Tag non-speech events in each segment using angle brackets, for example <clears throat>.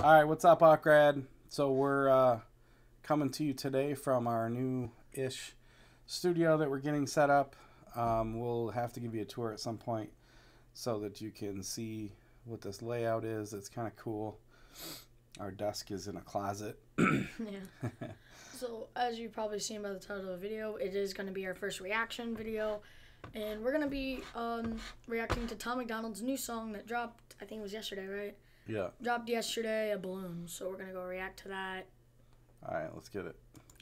All right, what's up, AwkRad? So we're uh, coming to you today from our new-ish studio that we're getting set up. Um, we'll have to give you a tour at some point so that you can see what this layout is. It's kind of cool. Our desk is in a closet. <clears throat> Yeah. <laughs> so as you've probably seen by the title of the video, it is going to be our first reaction video, and we're going to be um, reacting to Tom MacDonald's new song that dropped. I think it was yesterday, right? Yeah. Dropped yesterday, a balloon. So we're going to go react to that. All right, let's get it.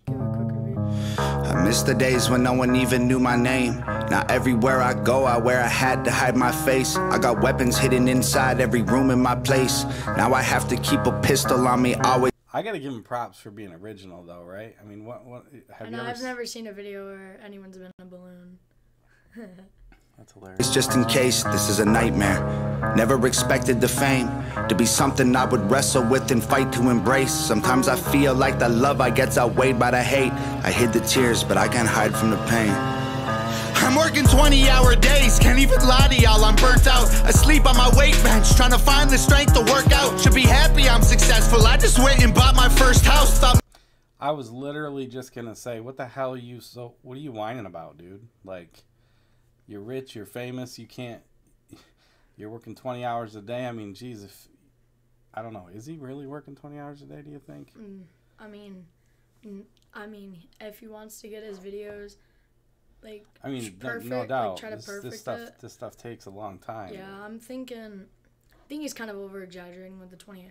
Give a quick review. I miss the days when no one even knew my name. Now everywhere I go, I wear a hat to hide my face. I got weapons hidden inside every room in my place. Now I have to keep a pistol on me always. I gotta give him props for being original, though, right? I mean, what? What? Have And you ever? I've never seen a video where anyone's been in a balloon. <laughs> That's hilarious. It's just in case this is a nightmare. Never expected the fame to be something I would wrestle with and fight to embrace. Sometimes I feel like the love I get's outweighed by the hate. I hid the tears, but I can't hide from the pain. I'm working 20 hour days, can't even lie to y'all, I'm burnt out. Asleep on my weight bench, trying to find the strength to work out. Should be happy I'm successful, I just went and bought my first house. Thought I was literally just gonna say, what the hell are you so? What are you whining about, dude? Like, you're rich, you're famous, you can't. You're working twenty hours a day. I mean, geez, if I don't know, is he really working twenty hours a day? Do you think? I mean, mm, I mean, if he wants to get his videos, like, I mean, no, perfect, no like, doubt. try to this, perfect this stuff, it. this stuff takes a long time. Yeah, I'm thinking. I think he's kind of over exaggerating with the 20,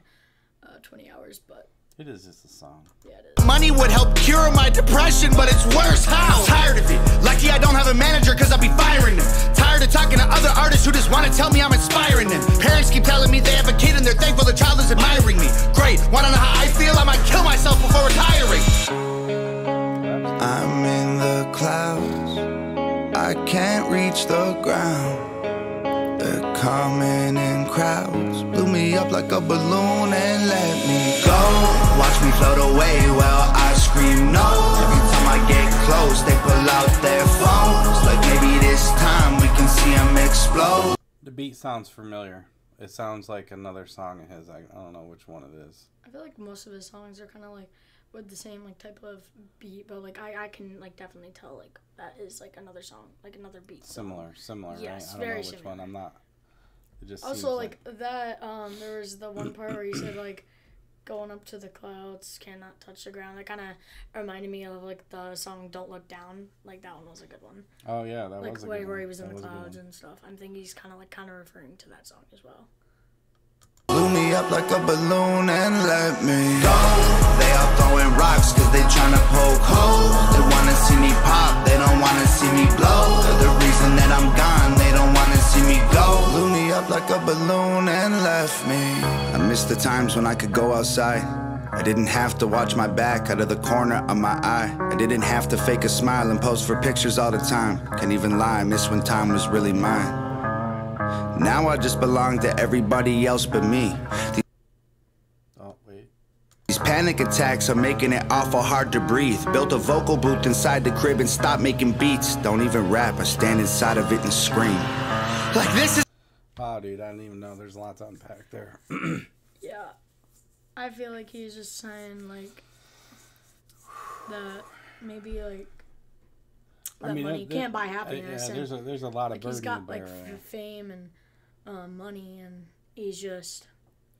uh, 20 hours, but It is just a song. yeah, it is. Money would help cure my depression, but it's worse. How? Can't reach the ground. They're coming in crowds, blew me up like a balloon and let me go. Watch me float away while I scream no. Every time I get close, they pull out their phones. Like maybe this time we can see them explode. The beat sounds familiar. It sounds like another song of his. I, I don't know which one it is. I feel like most of his songs are kind of like with the same like type of beat, but like I, I can like definitely tell like that is like another song, like another beat. Similar, similar, Yes, right? I don't very know which similar. one. I'm not. It just Also, seems like that, um, there was the one part where he said <coughs> like going up to the clouds cannot touch the ground. That kind of reminded me of like the song "Don't Look Down." Like that one was a good one. Oh yeah, that Like was a way good where one. he was in That the a good clouds and stuff. I'm thinking he's kind of like kind of referring to that song as well. Blew me up like a balloon and let me go. Rocks cause they tryna poke holes. They wanna see me pop, they don't wanna see me blow. The reason that I'm gone, they don't wanna see me go. Blew me up like a balloon and left me. I miss the times when I could go outside. I didn't have to watch my back out of the corner of my eye. I didn't have to fake a smile and pose for pictures all the time. Can't even lie, I miss when time was really mine. Now I just belong to everybody else but me. These panic attacks are making it awful hard to breathe. Built a vocal booth inside the crib and stopped making beats. Don't even rap, I stand inside of it and scream. Like this is. Wow, dude, I didn't even know. There's a lot to unpack there. <clears throat> Yeah, I feel like he's just saying like that maybe like that money there- can't buy uh, happiness. Yeah, and, there's a there's a lot of like he's burden got to bear. like right? f- fame and um, money, and he's just.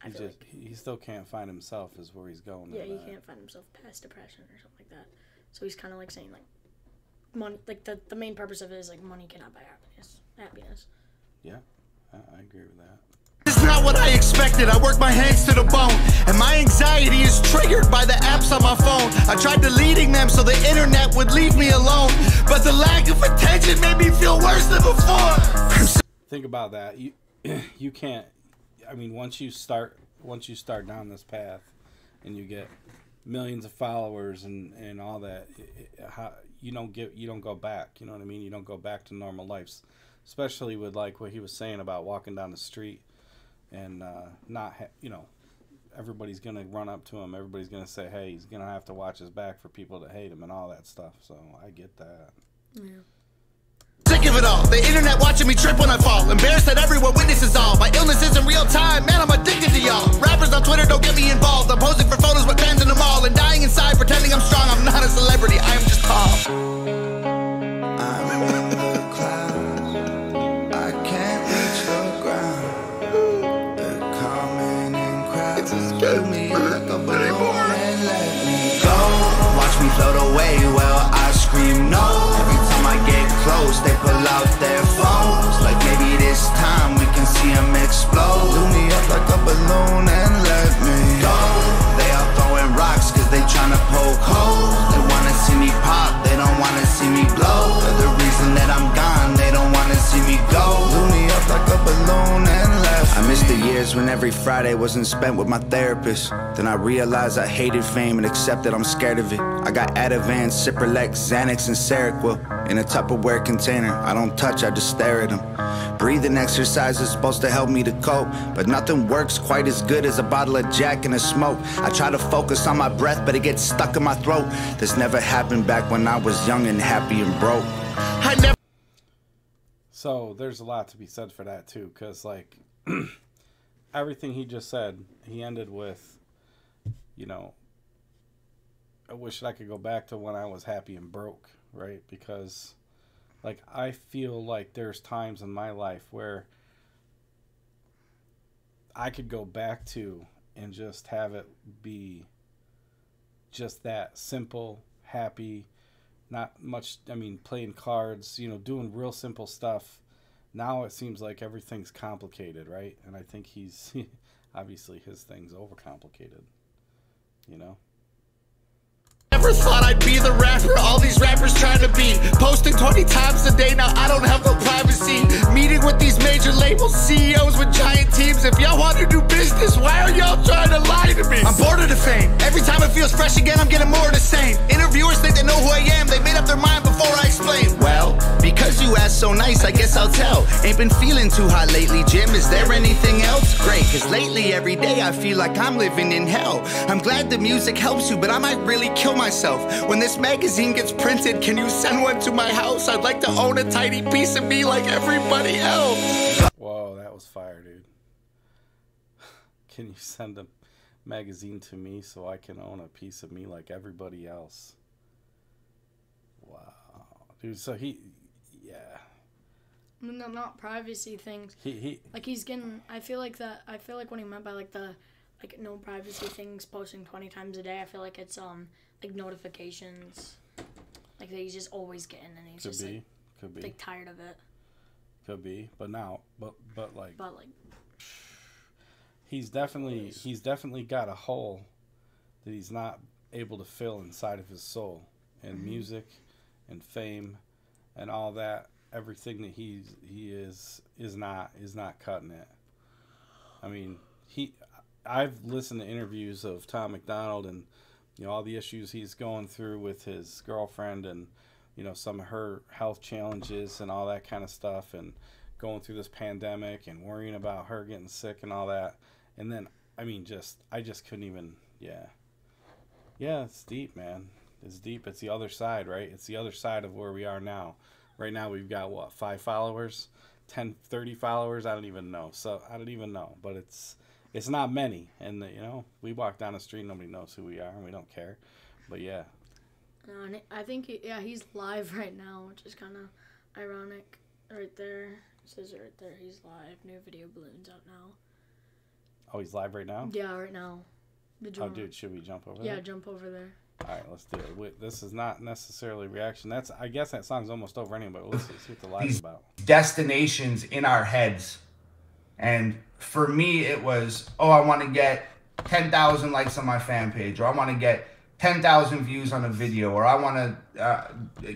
I He just like he still can't find himself. Is where he's going. yeah, he that. can't find himself past depression or something like that. So he's kind of like saying like money, like the the main purpose of it is like money cannot buy happiness. Happiness. Yeah, I, I agree with that. This is not what I expected. I work my hands to the bone. And my anxiety is triggered by the apps on my phone. I tried deleting them so the internet would leave me alone. But the lack of attention made me feel worse than before. Think about that. You <clears throat> you can't. I mean, once you start once you start down this path, and you get millions of followers and and all that, it, it, how, you don't get you don't go back. You know what I mean? You don't go back to normal lives, especially with like what he was saying about walking down the street and uh, not ha- you know everybody's gonna run up to him. Everybody's gonna say, "Hey, he's gonna have to watch his back for people to hate him and all that stuff." So I get that. Sick of it all. The internet watching me trip when I fall. Embarrassed that everyone witnesses all. My illness isn't real time, man, I'm addicted to y'all. Rappers on Twitter don't get me involved. I'm posing for photos with fans in the mall and dying inside, pretending I'm strong. I'm not a celebrity, I am just tall. Missed when every Friday wasn't spent with my therapist. Then I realized I hated fame and accepted I'm scared of it. I got Ativan, Cipralex, Xanax, and Seroquel in a Tupperware container. I don't touch, I just stare at them. Breathing exercise is supposed to help me to cope, but nothing works quite as good as a bottle of Jack and a smoke. I try to focus on my breath, but it gets stuck in my throat. This never happened back when I was young and happy and broke. I never. So there's a lot to be said for that too, because like <clears throat> everything he just said, he ended with, you know, I wish I could go back to when I was happy and broke, right? Because, like, I feel like there's times in my life where I could go back to and just have it be just that simple, happy, not much, I mean, playing cards, you know, doing real simple stuff. Now it seems like everything's complicated, right? And I think he's <laughs> obviously his thing's overcomplicated, you know? Never thought I'd be the rapper all these rappers trying to be. Posting 20 times a day, now I don't have no privacy. Meeting with these major labels, CEOs with giant teams. If y'all want to do business, why are y'all trying to lie to me? I'm bored of the fame. Every time it feels fresh again, I'm getting more of the same. Interviewers think they know who I am, they made up their mind before I explain. Well, because you asked so nice, I guess I'll tell. Ain't been feeling too hot lately, Jim. Is there anything else? Great, cause lately every day I feel like I'm living in hell. I'm glad the music helps you, but I might really kill myself. When this magazine gets printed, can you send one to my house? I'd like to own a tiny piece of me like everybody else. Whoa, that was fire, dude. Can you send a magazine to me so I can own a piece of me like everybody else? Wow. Dude, so he yeah. No, not privacy things. He he Like he's getting. I feel like that. I feel like what he meant by like the, like no privacy things, posting twenty times a day. I feel like it's um like notifications, like that he's just always getting, and he's could just be. like, could be. like tired of it. could be. But now but but like But like, he's definitely he's definitely got a hole that he's not able to fill inside of his soul. And mm-hmm. music and fame and all that everything that he's he is is not is not cutting it. I mean he i've listened to interviews of tom macdonald and you know all the issues he's going through with his girlfriend and you know some of her health challenges and all that kind of stuff and going through this pandemic and worrying about her getting sick and all that and then i mean just i just couldn't even yeah. Yeah it's deep man. It's deep. It's the other side right? It's the other side of where we are now. Right now we've got what five followers? 10 30 followers? I don't even know. So i don't even know. But it's it's not many. And you know we walk down the street nobody knows who we are and we don't care. But yeah. And I think he, yeah he's live <laughs> right now, which is kind of ironic. Right there, it says right there. He's live. New video balloons out now. Oh he's live right now Yeah, right now. Did you oh dude should we jump over there? Yeah, there jump over there. all right let's do it Wait, this is not necessarily reaction that's i guess that song's almost over anyway but let's see what the live's about destinations in our heads. And for me, it was, oh, I want to get 10,000 likes on my fan page, or I want to get 10,000 views on a video, or I want to uh,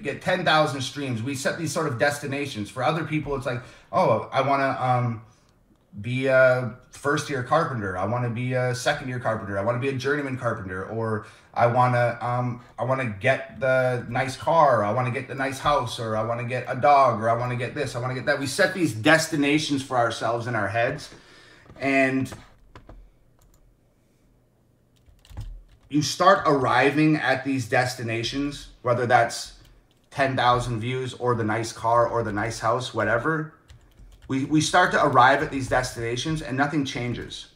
get 10,000 streams. We set these sort of destinations. For other people, it's like, oh, I want to um, be a first year carpenter. I want to be a second year carpenter. I want to be a journeyman carpenter, or I want to um, I want to get the nice car. I want to get the nice house, or I want to get a dog, or I want to get this. I want to get that. We set these destinations for ourselves in our heads, and you start arriving at these destinations, whether that's 10,000 views or the nice car or the nice house, whatever, we, we start to arrive at these destinations and nothing changes.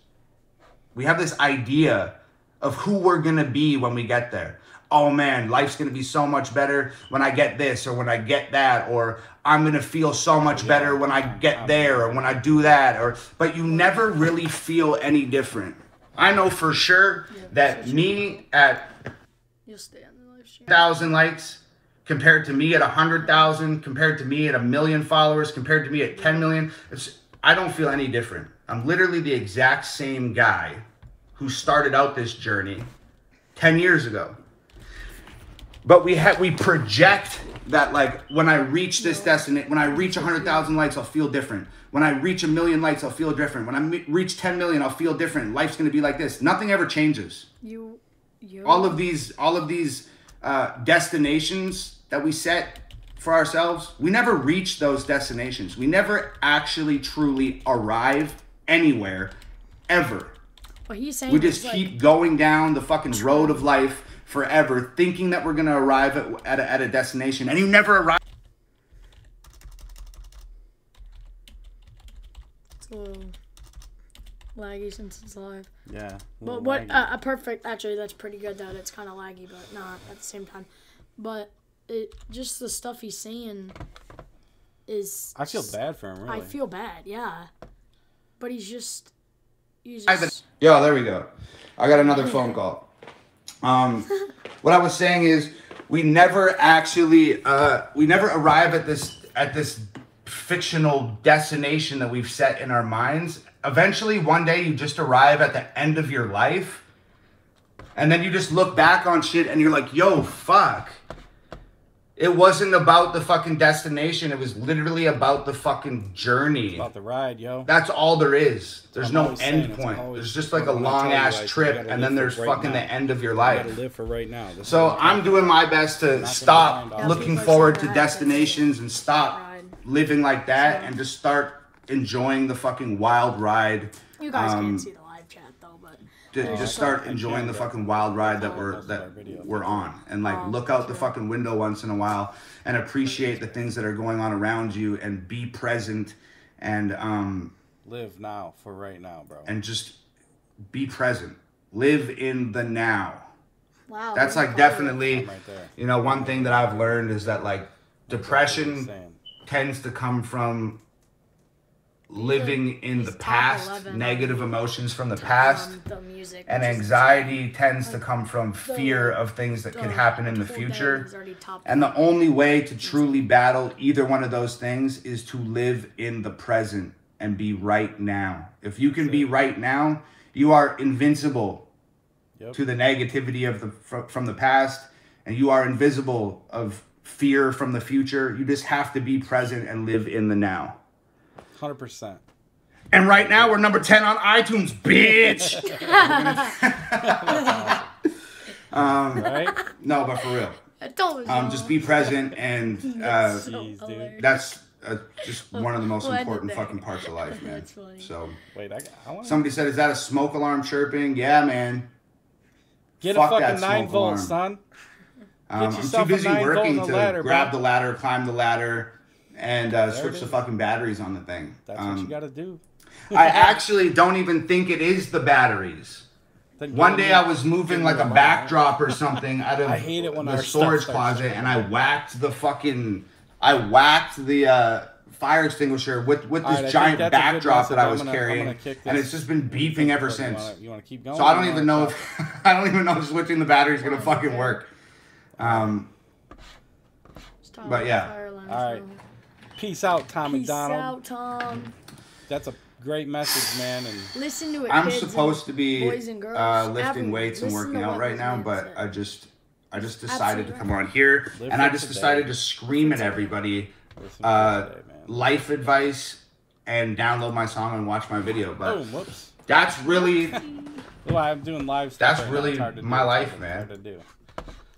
We have this idea of who we're going to be when we get there. Oh man, life's going to be so much better when I get this or when I get that or I'm going to feel so much better when I get there or when I do that or but you never really feel any different. I know for sure that me at You'll stay on the live stream. thousand likes compared to me at a hundred thousand, compared to me at a million followers, compared to me at ten million. It's I don't feel any different. I'm literally the exact same guy who started out this journey ten years ago. But we have we project that like when I reach this destination, when I reach hundred thousand likes, I'll feel different. When I reach a million likes, I'll feel different. When I me- reach ten million, I'll feel different. Life's gonna be like this. Nothing ever changes You, you. all of these all of these uh, destinations that we set for ourselves we never reach those destinations we never actually truly arrive anywhere ever What he's saying we is just like, keep going down the fucking road of life forever thinking that we're gonna arrive at, at, a, at a destination and you never arrive it's a little laggy since it's live. Yeah. But what uh, a perfect actually that's pretty good that it's kind of laggy but not at the same time. But it just the stuff he's saying is I feel bad for him. Really. I feel bad, yeah. But he's just he's I've been- just Yo, there we go. I got another phone call. Um, what I was saying is, we never actually, uh, we never arrive at this at this fictional destination that we've set in our minds. Eventually, one day, you just arrive at the end of your life, and then you just look back on shit, and you're like, "Yo, fuck." It wasn't about the fucking destination. It was literally about the fucking journey. about the ride, yo. That's all there is. There's I'm no always saying end point. always- There's just like a I'm gonna long tell you, ass like, you trip, and then there's right fucking now. the end of your life. gotta live for right now. This So I'm doing my best to gonna stop looking forward to destinations and stop Ride. living like that and just start enjoying the fucking wild ride. you guys um, can't see the live chat though, but To Oh, just start enjoying the fucking wild ride that we're that we're on, and like Oh, look out the fucking window once in a while and appreciate the things that are going on around you and be present and um live now for right now, bro. and just be present. Live in the now. wow. That's like definitely, right you know, one thing that I've learned is that like depression tends to come from living in the He's top past, 11 negative on- emotions from the past, um, the music and which is anxiety tends to come from fear of things that the could happen in the future. day is already top And the only way to truly battle either one of those things is to live in the present and be right now. If you can be right now, you are invincible Yep. to the negativity of the fr- from the past and you are invisible of fear from the future. You just have to be present and live in the now. Hundred percent. And right now we're number 10 on iTunes, bitch. <laughs> um Right? no, but for real. I told. Um just be present and uh So Jeez, dude. that's uh, just one of the most We'll end it important fucking parts of life, man. That's funny. So Wait, I, I want to somebody said, "Is that a smoke alarm chirping?" Yeah, man. get fuck a that fucking nine smoke volts, alarm. son. Um, I'm too busy working to ladder, grab bro. the ladder, climb the ladder, and uh, switch the fucking batteries on the thing. That's Um, what you got to do. I actually don't even think it is the batteries. Then One day I was moving like a a backdrop or something out <laughs> of I hate it when the storage closet, and I whacked the fucking, I whacked the uh, fire extinguisher with with this right, giant that's a good backdrop that I was gonna- carrying, and it's just been beeping ever You since. wanna- You want to keep going? So I don't even know stop? if <laughs> I don't even know if switching the battery is gonna fucking work. Um, but yeah. All right. Bro. Peace out, Tom Peace MacDonald. Peace out, Tom. That's a great message, man. And Listen to it. I'm kids and supposed to be boys and girls. uh, lifting Everyone, weights and working out right now, but said. I just I just decided to Absolutely come on here Live and I just today. decided to scream at everybody uh, today, life advice and download my song and watch my video. But Oh, whoops. that's really <laughs> Well, I'm doing live stuff. That's right really It's hard to do. my life, man. To do.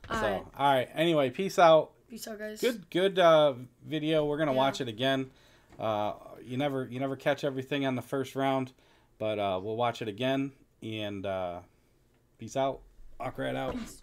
All So, right. all right. Anyway, peace out. Peace out, guys. Good, good uh, video. We're gonna Yeah. watch it again. Uh, you never, you never catch everything on the first round, but uh, we'll watch it again. And uh, peace out. Awkward out. Peace.